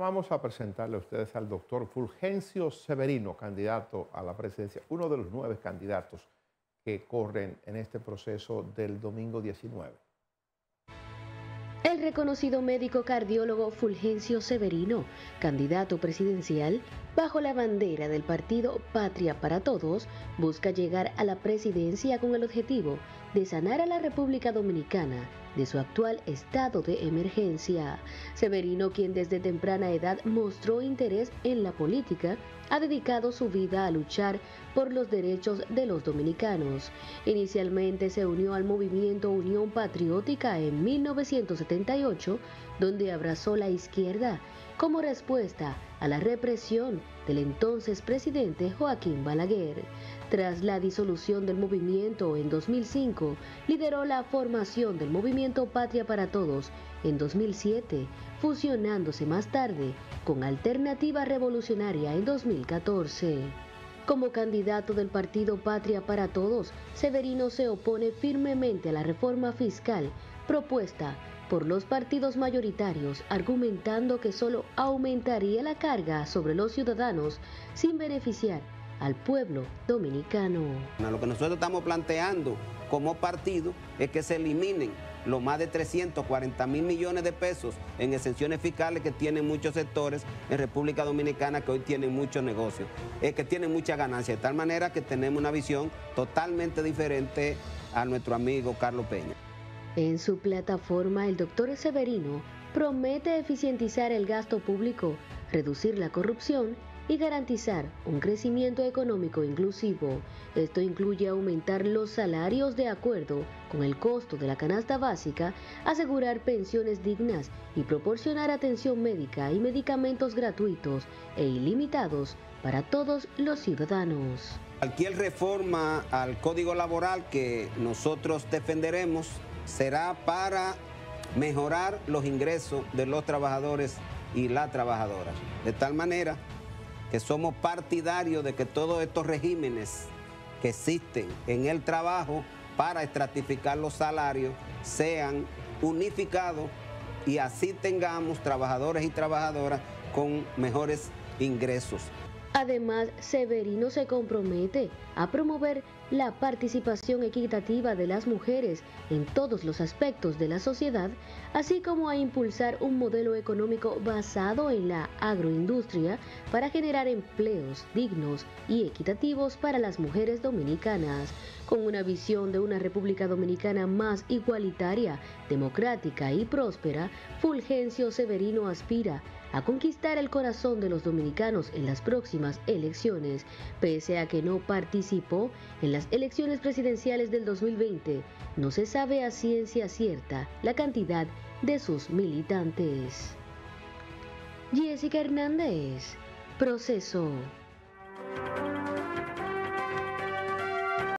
vamos a presentarle a ustedes al doctor Fulgencio Severino, candidato a la presidencia, uno de los nueve candidatos que corren en este proceso del domingo 19. El reconocido médico cardiólogo Fulgencio Severino, candidato presidencial, bajo la bandera del partido Patria para Todos, busca llegar a la presidencia con el objetivo de sanar a la República Dominicana de su actual estado de emergencia. Severino, quien desde temprana edad mostró interés en la política, ha dedicado su vida a luchar por los derechos de los dominicanos. Inicialmente se unió al movimiento Unión Patriótica en 1978, donde abrazó la izquierda como respuesta a la represión del entonces presidente Joaquín Balaguer. Tras la disolución del movimiento en 2005, lideró la formación del movimiento Patria para Todos en 2007, fusionándose más tarde con Alternativa Revolucionaria en 2014. Como candidato del partido Patria para Todos, Severino se opone firmemente a la reforma fiscal propuesta por los partidos mayoritarios, argumentando que solo aumentaría la carga sobre los ciudadanos sin beneficiar al pueblo dominicano. Lo que nosotros estamos planteando como partido es que se eliminen los más de 340 mil millones de pesos en exenciones fiscales que tienen muchos sectores en República Dominicana que hoy tienen muchos negocios, es que tienen mucha ganancia, de tal manera que tenemos una visión totalmente diferente a nuestro amigo Carlos Peña. En su plataforma, el doctor Severino promete eficientizar el gasto público, reducir la corrupción y garantizar un crecimiento económico inclusivo. Esto incluye aumentar los salarios de acuerdo con el costo de la canasta básica, asegurar pensiones dignas y proporcionar atención médica y medicamentos gratuitos e ilimitados para todos los ciudadanos. Cualquier reforma al código laboral que nosotros defenderemos será para mejorar los ingresos de los trabajadores y las trabajadoras. De tal manera que somos partidarios de que todos estos regímenes que existen en el trabajo para estratificar los salarios sean unificados y así tengamos trabajadores y trabajadoras con mejores ingresos. Además, Severino se compromete a promover la participación equitativa de las mujeres en todos los aspectos de la sociedad, así como a impulsar un modelo económico basado en la agroindustria para generar empleos dignos y equitativos para las mujeres dominicanas, con una visión de una República Dominicana más igualitaria, democrática y próspera, Fulgencio Severino aspira a conquistar el corazón de los dominicanos en las próximas elecciones, pese a que no participó en elecciones presidenciales del 2020. No se sabe a ciencia cierta la cantidad de sus militantes. Jessica Hernández, Proceso.